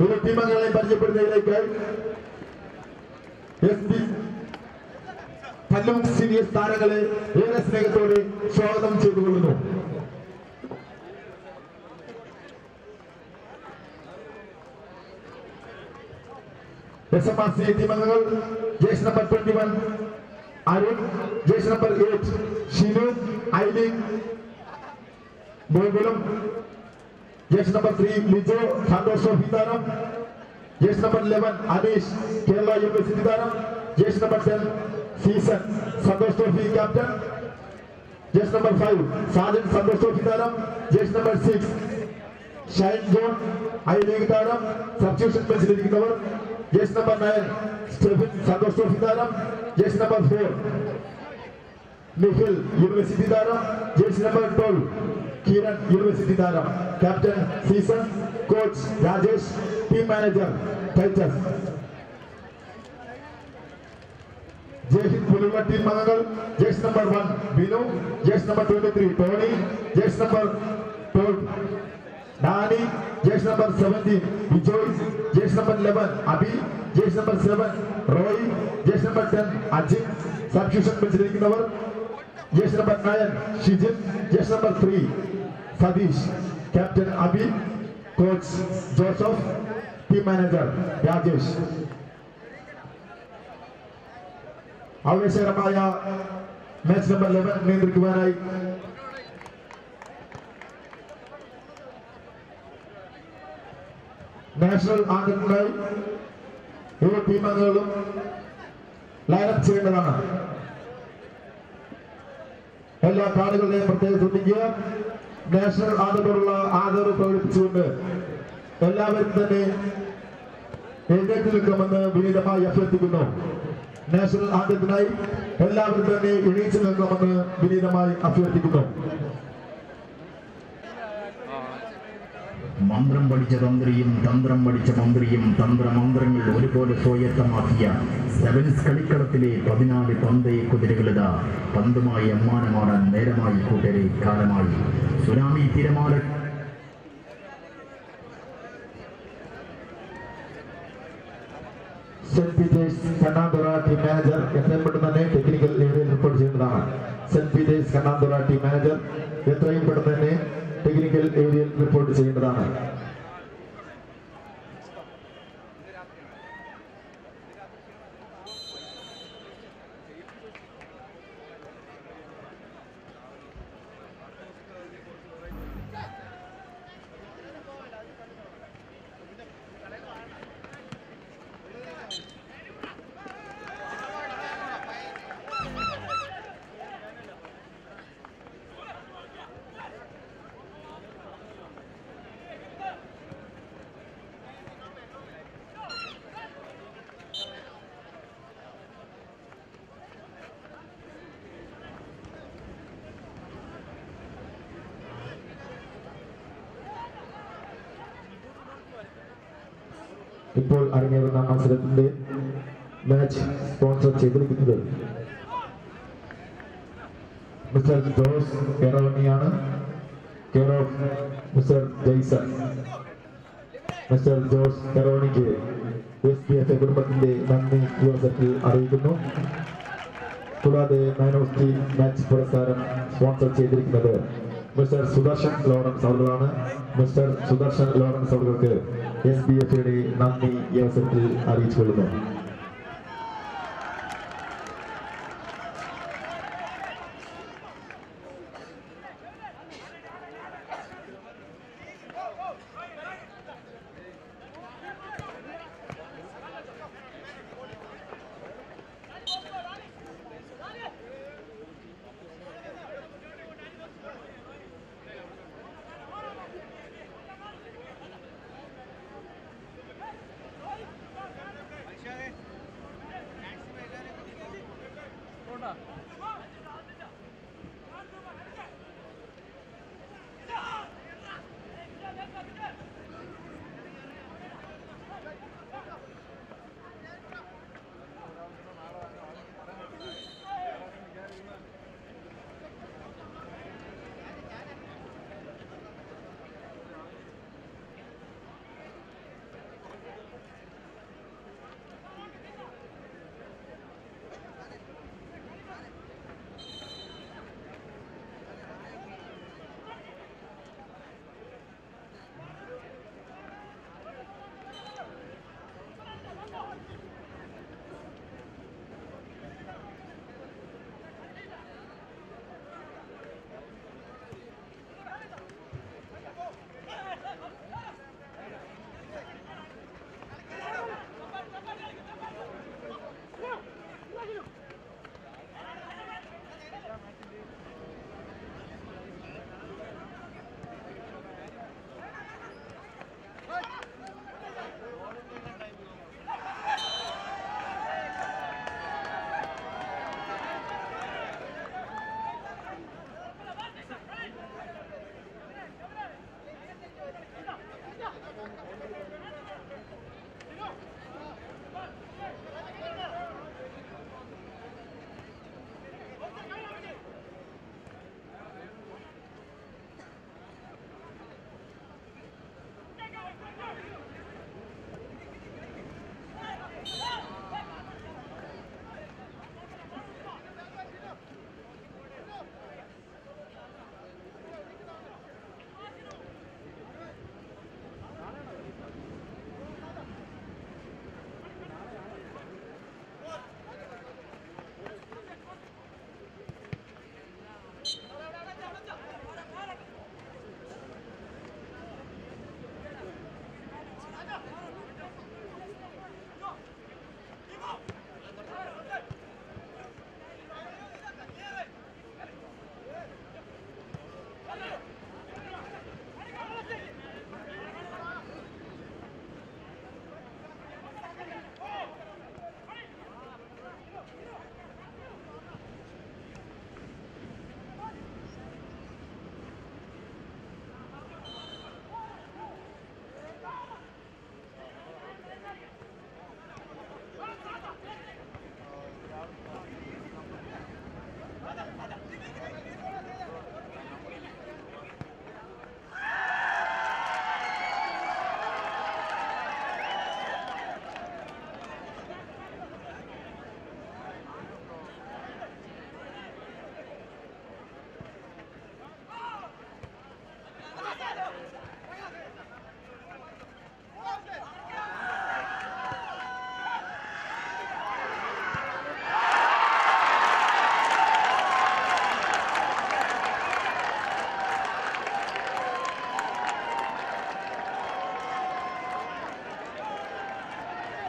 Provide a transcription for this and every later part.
ഇരു ടീമംഗങ്ങളെ പരിചയപ്പെടുന്നതിലേക്ക് S P Kallur seniors താരങ്ങളെ ഏറെ സ്നേഹത്തോടെ സ്വാഗതം ചെയ്തുകൊള്ളുന്നു എസ് എം ആർ സി ടീമംഗങ്ങൾ Jesh number twenty one Arun Jesh number eight Shinu Ilene guest number 3 Lijo Thando Sovitaram guest number 11 Anish Kerala University Taram guest number 10 Season Santosh Trophy captain guest number 5 Sergeant Santosh Trophy Taram guest number 6 Shine John I League Taram substitution facility cover guest number 9 Stephen Santosh Trophy Taram guest number 4 Nikhil University Taram guest number 12 Kiran university താരം captain season coach Rajesh team manager Titus Jaihind പുലുള്ള team അംഗങ്ങൾ jersey number one Binu jersey number twenty three Tony jersey number twelve Danny jersey number seventeen Bijoy jersey number eleven Abi jersey number seven Roy jersey number ten Ajin substitution ബെഞ്ചിലിരിക്കുന്നവർ jersey number nine Shijin jersey number three Satheesh captain Abi coach Joseph team manager Rajesh ആവേശകരമായ match number eleven നിയന്ത്രിക്കുവാനായി national ആന്തത്തിനായി ഇരു team അംഗങ്ങളും lineup ചെയ്യേണ്ടതാണ് എല്ലാ കാണികളുടെയും പ്രത്യേകം ശ്രദ്ധിക്കുക national ആദരവുള്ള ആദരവ് പ്രകടിപ്പിച്ചുകൊണ്ട് എല്ലാവരും തന്നെ എഴുന്നേറ്റ് നിൽക്കുമെന്ന് വിനീതമായി അഭ്യർത്ഥിക്കുന്നു. നാഷണൽ ആദ്യത്തിനായി എല്ലാവരും തന്നെ എണീച്ചു നിൽക്കുമെന്ന് വിനീതമായി അഭ്യർത്ഥിക്കുന്നു. മന്ത്രം പഠിച്ച തന്ത്രിയും തന്ത്രം പഠിച്ച മന്ത്രിയും തന്ത്രമന്ത്രങ്ങൾ ഒരുപോലെ സ്വായത്തമാക്കിയ സെവൻസ് കളിക്കളത്തിലെ പതിനാല് പന്തയ കുതിരകളിത പന്തുമായി അമ്മാനമാടാൻ നേരമായി കൂട്ടരെ കാലമായി സുനാമി തിരമാല saint Peter's Kannanthura team manager എത്രയും പെട്ടെന്ന് തന്നെ ടെക്നിക്കൽ ഏരിയയിൽ റിപ്പോർട്ട് ചെയ്യേണ്ടതാണ് saint Peter's Kannanthura team manager എത്രയും പെട്ടെന്ന് തന്നെ ടെക്നിക്കൽ ഏരിയയിൽ റിപ്പോർട്ട് ചെയ്യേണ്ടതാണ് നാടിനെ എന്ന മത്സരത്തിന്റെ മാച്ച് സ്പോൺസർ ചെയ്തിരിക്കുന്നത് മിസ്റ്റർ ജോസ് കേരളണിയാണ് കെയർ മിസ്റ്റർ ജയ്സൺ. മിസ്റ്റർ ജോസ് കെറോണിക്ക് എസ് പി എഫ് കുടുംബത്തിന്റെ നന്ദി യുവസത്തിൽ അറിയിക്കുന്നു. കൂടാതെ മാൻ ഓഫ് ദി മാച്ച് പുരസ്കാരം സ്പോൺസർ ചെയ്തിരിക്കുന്നത് മിസ്റ്റർ സുദർശൻ ലോറൻസ് അവர்களാണ് മിസ്റ്റർ സുദർശൻ ലോറൻസ് അവർക്ക് എസ് ബി എഫിയുടെ നന്ദി ഈ അവസരത്തിൽ അറിയിച്ചുകൊള്ളുന്നു.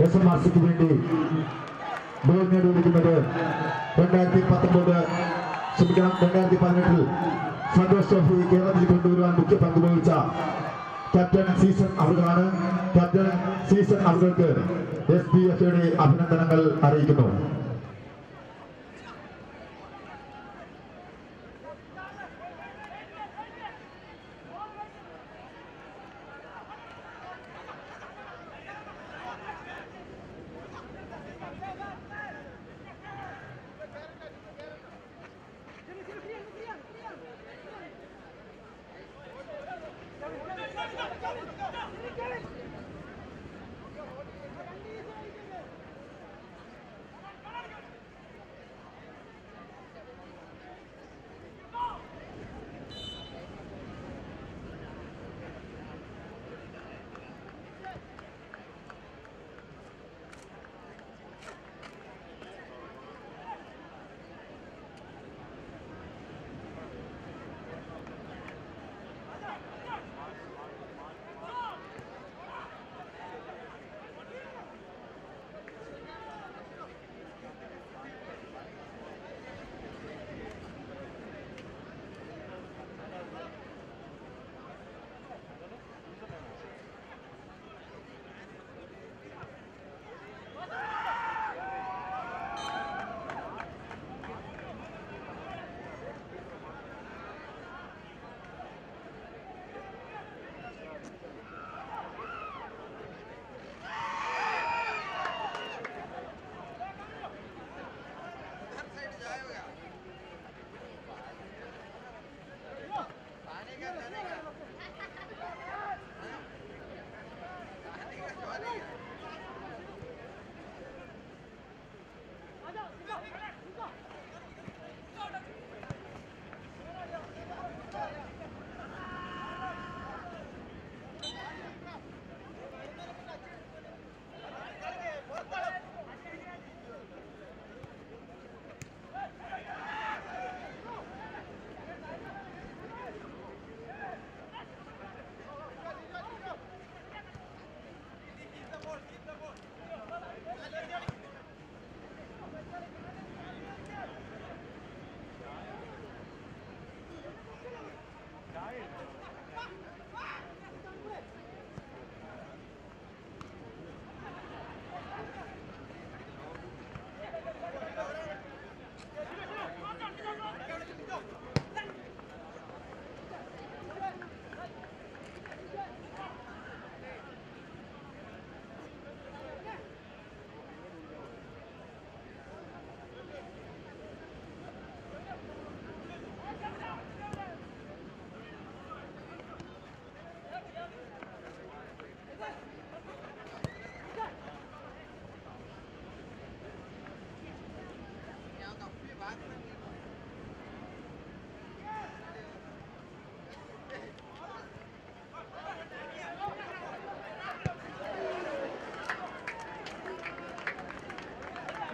എസ് എം ആർ സിക്ക് വേണ്ടി ഗോൾ നേടിയിരിക്കുന്നത് രണ്ടായിരത്തി പത്തൊമ്പത് ക്ഷമിക്കണം രണ്ടായിരത്തി പതിനെട്ടിൽ സന്തോഷ് ട്രോഫി കേരളത്തിൽ കൊണ്ടുവരുവാൻ മുഖ്യ പങ്ക് വഹിച്ച ക്യാപ്റ്റൻ സീസൺ അവർക്കാണ് ക്യാപ്റ്റൻ സീസൺ അവർക്ക് എസ് ബി എഫ് അഭിനന്ദനങ്ങൾ അറിയിക്കുന്നു.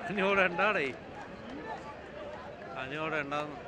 അഞ്ഞൂടെ ഉണ്ടാടേ അഞ്ഞൂറ് ഉണ്ടാകുന്നു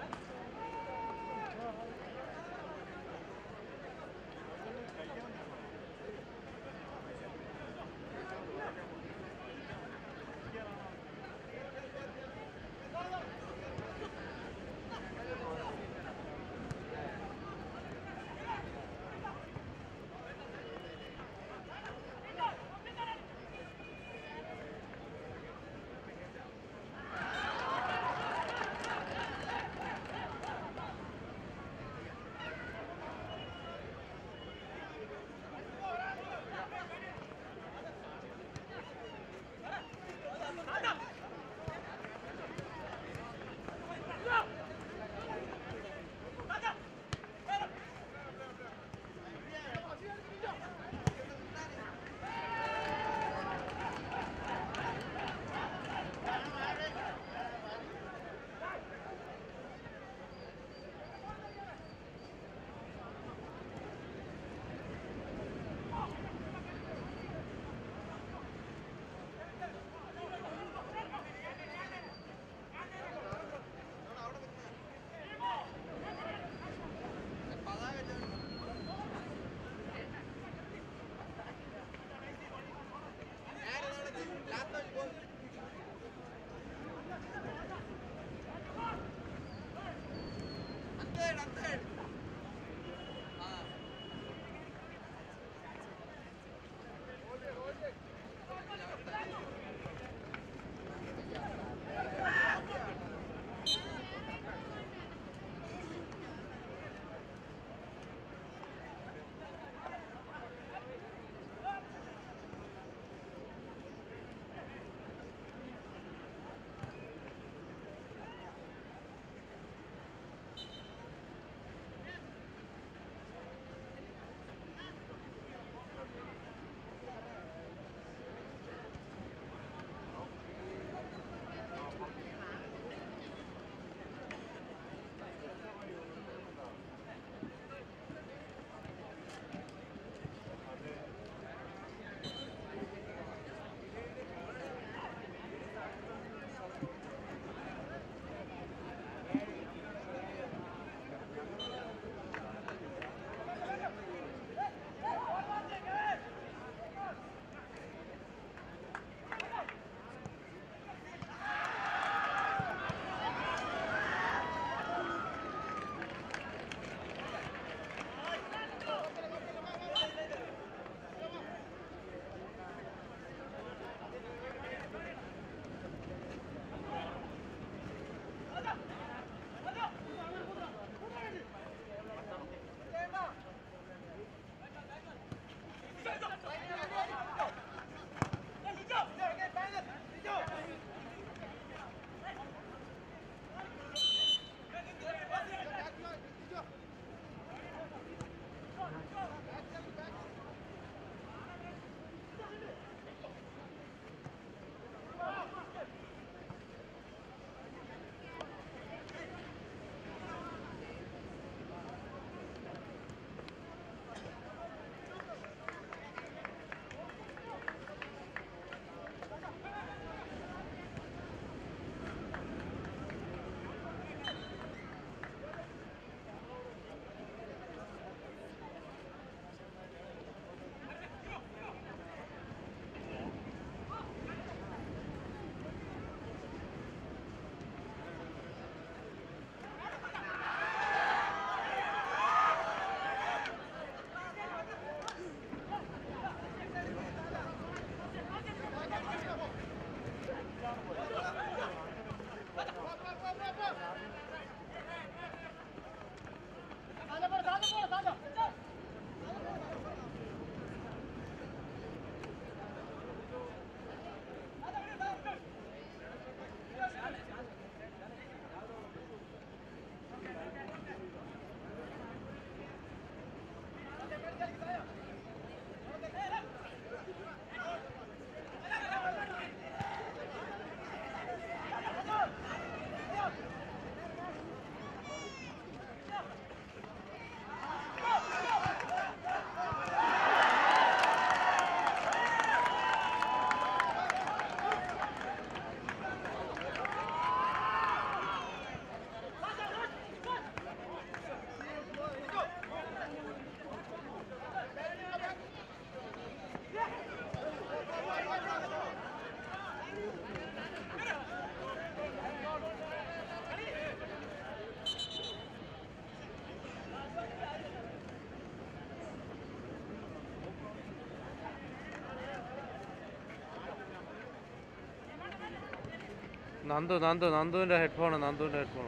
നന്ദു നന്ദു നന്ദുവിന്റെ headphone നന്ദുവിന്റെ headphone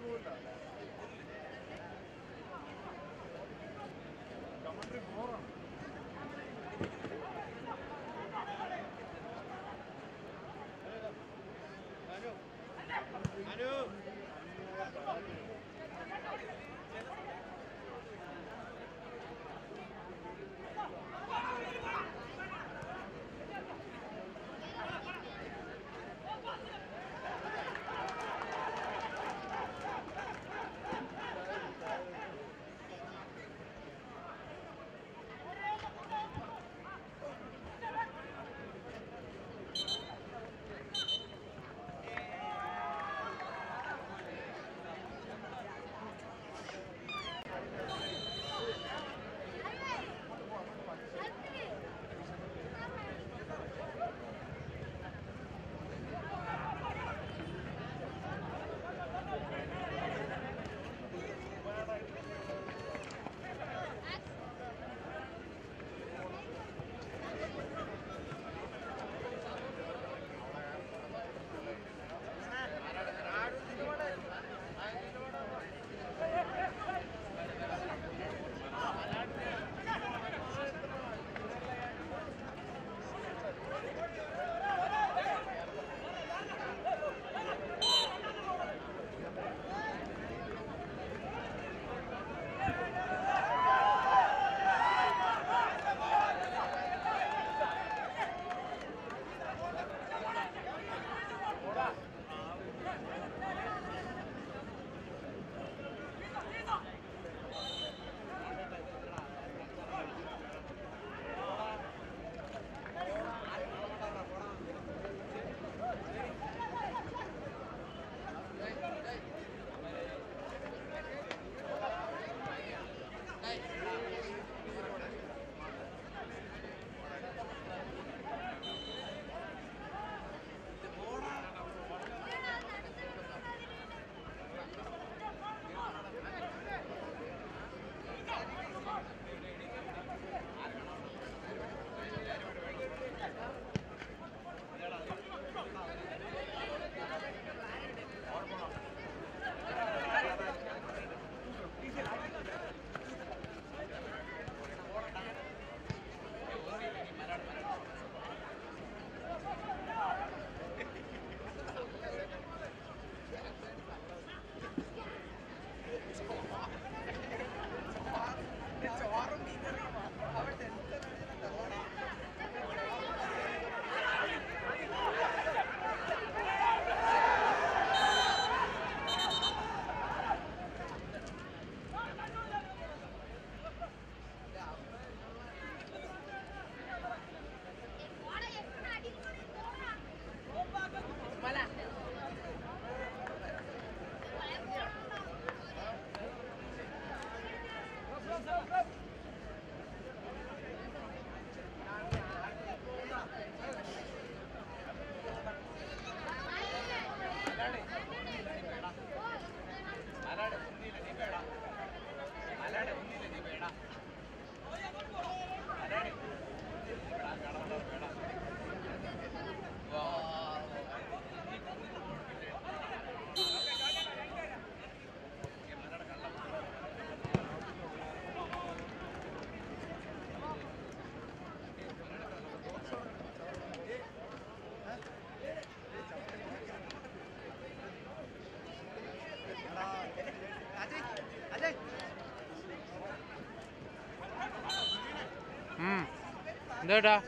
segunda. lördag.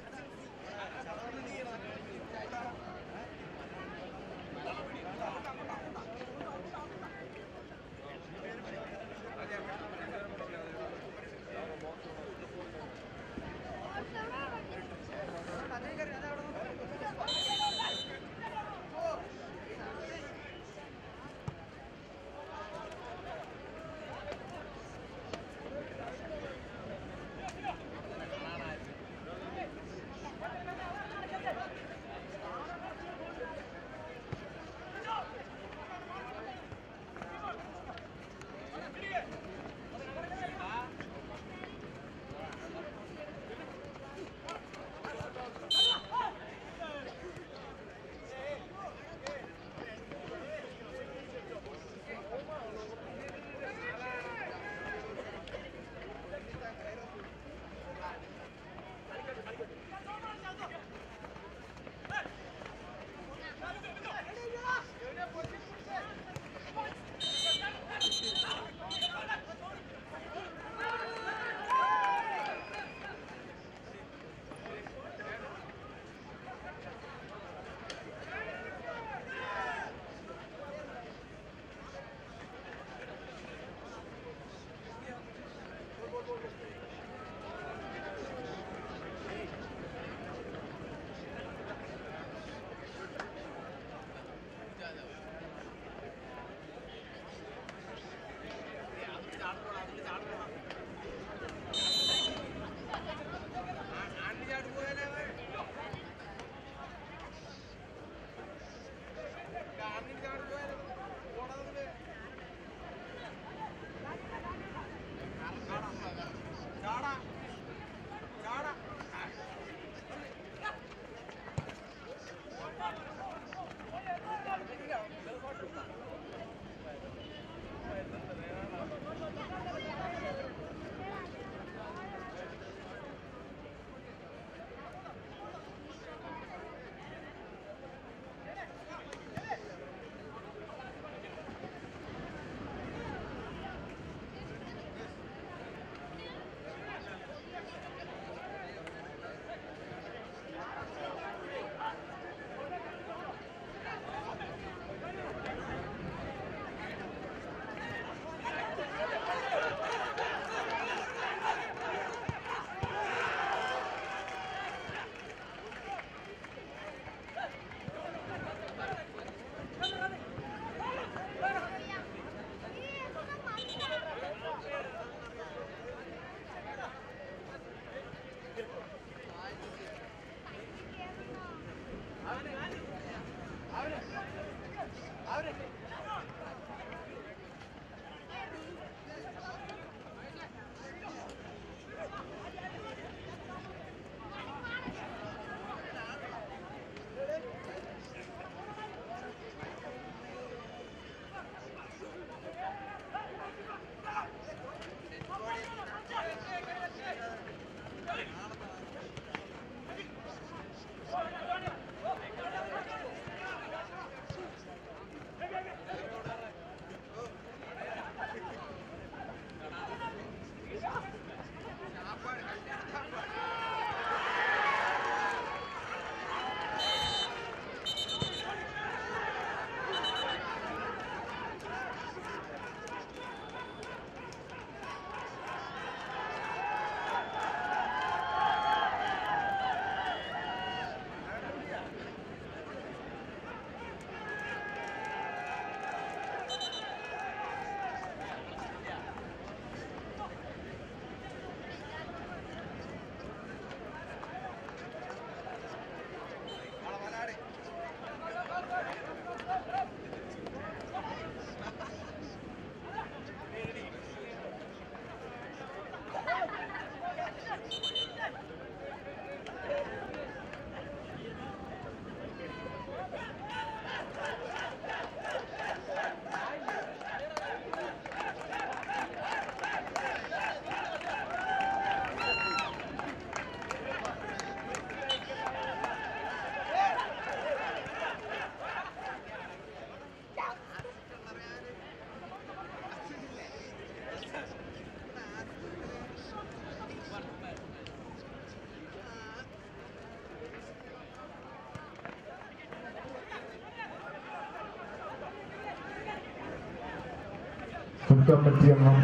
Muthampatti Amman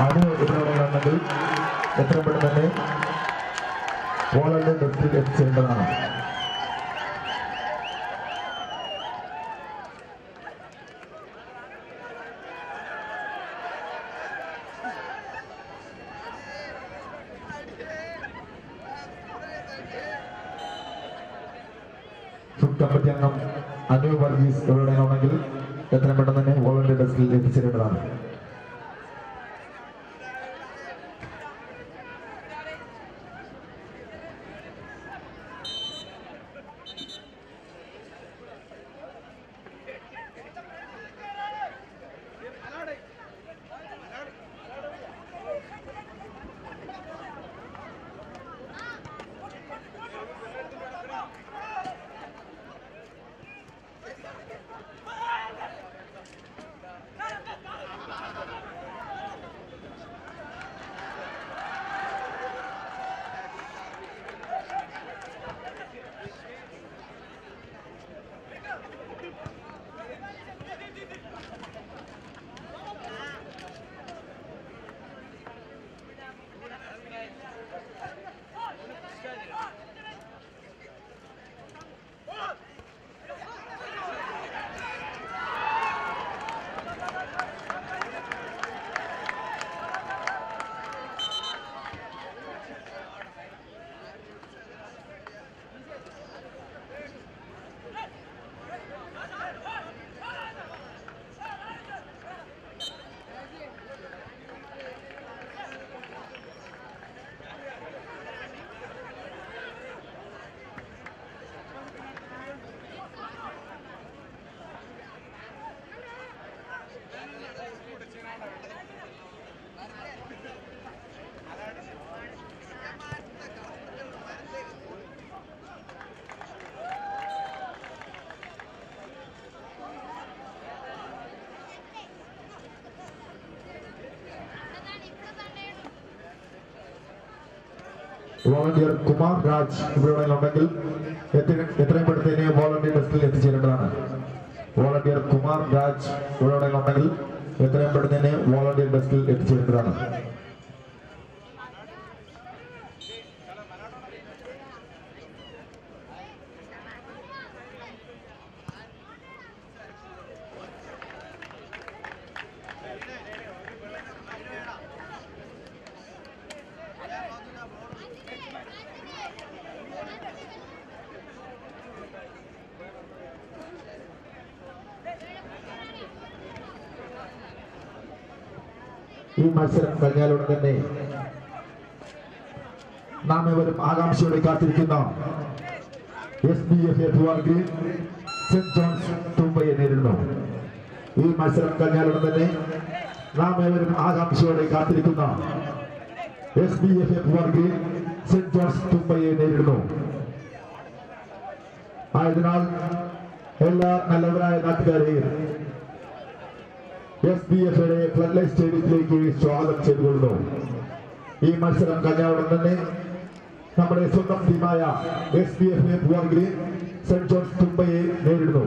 அது இதனோட நல்லது எத்தனை பேர் போலந்து வெற்றி சேர்ந்ததான വോളണ്ടിയർ കുമാർ രാജ് ഇവിടെ ഉണ്ടെങ്കിൽ എത്ര- എത്രയും പെട്ടെന്ന് വോളണ്ടിയർ ഡെസ്കിൽ എത്തിച്ചേരേണ്ടതാണ്. വോളണ്ടിയർ കുമാർ രാജ് ഇവിടെ ഉണ്ടെങ്കിൽ എത്രയും പെട്ടെന്ന് വോളണ്ടിയർ ഡെസ്കിൽ എത്തിച്ചേരേണ്ടതാണ്. മത്സരം കഴിഞ്ഞാലുടൻ തന്നെ നാം ഏവരും ആകാംക്ഷയോടെ കാത്തിരിക്കുന്ന S B F F green saint John's തുമ്പയെ നേരിടുന്നു ഈ മത്സരം കഴിഞ്ഞാലുടൻ തന്നെ നാം ഏവരും ആകാംക്ഷയോടെ കാത്തിരിക്കുന്ന S B F F green saint John's തുമ്പയെ നേരിടുന്നു ആയതിനാൽ എല്ലാ നല്ലവരായ നാട്ടുകാരെയും എസ് ബി എഫിയുടെ ഫ്ലഡ് ലൈറ്റ് സ്റ്റേഡിയത്തിലേക്ക് സ്വാഗതം ചെയ്തുകൊള്ളുന്നു. ഈ മത്സരം കഴിഞ്ഞാലുടൻ തന്നെ നമ്മുടെ സ്വന്തം ടീമായ S B F പൂവാർഗിരി saint John's തുമ്പയെ നേരിടുന്നു.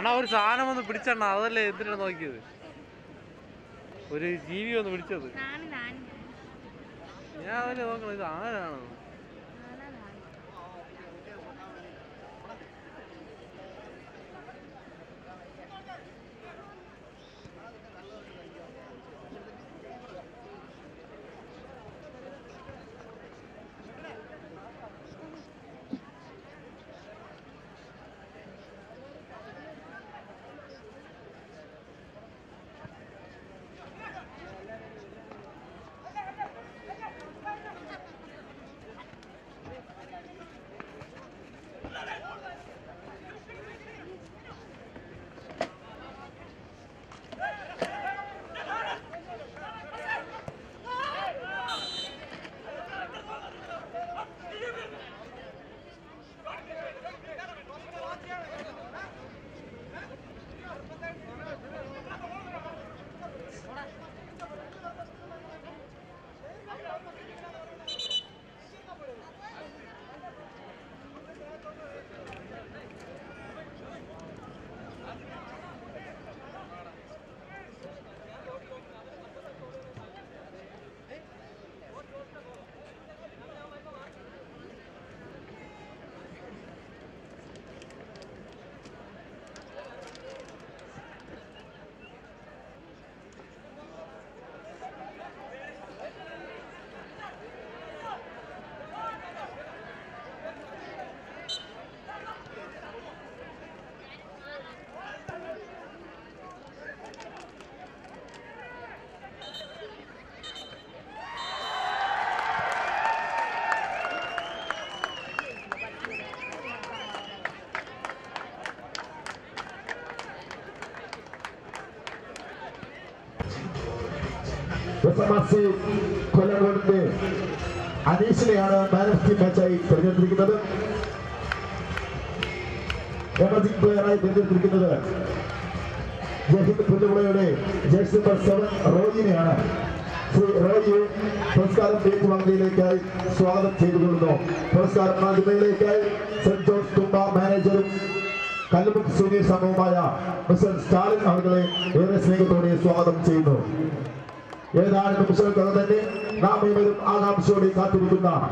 അണ്ണാ ഒരു സാധനം ഒന്ന് പിടിച്ചണ്ണ അതല്ലേ എന്തിനാ നോക്കിയത്? ഒരു ജീവി ഒന്ന് പിടിച്ചത്. ഞാൻ അതല്ലേ നോക്കണം ഇത് ആരാണ്? എസ് എം ആർ സി കൊല്ലങ്കോടിന്റെ അനീഷിനെയാണ് മാൻ ഓഫ് ദി മാച്ചായി തിരഞ്ഞെടുത്തിരിക്കുന്നത്. എമർജിംഗ് പ്ലെയറായി തിരഞ്ഞെടുത്തിരിക്കുന്നത് ജഹിദ് നമ്പർ സെവൻ റോയിനെയാണ്. ശ്രീ റോയിയെ പുരസ്കാരം ഏറ്റുവാങ്ങുന്നതിലേക്കായി സ്വാഗതം ചെയ്തുകൊള്ളുന്നു. പുരസ്കാരം മാധ്യമയിലേക്കായി സെന്റ് ജോർജ് തുമ്പ മാനേജറും കല്ലുമുക്ക് സുനീർ മിസ്റ്റർ സ്റ്റാലിൻ അവരുടെ ഏറെ സ്നേഹത്തോടെ സ്വാഗതം ചെയ്യുന്നു. ஏழு ஆறு நிமிஷம் தொடர்ந்து நாம் ஆறாம் சோடி காத்திருக்கின்றோம்